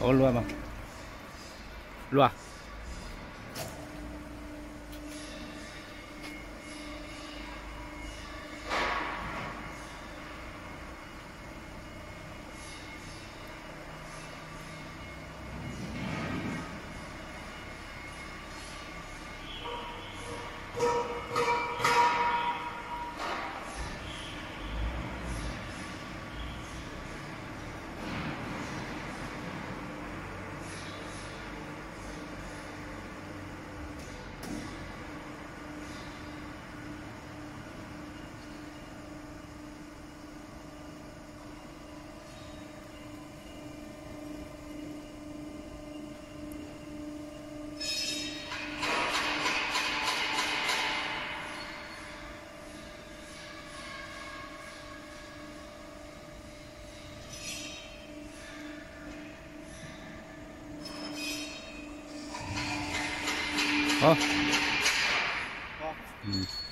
我乱吗乱。好，好，嗯。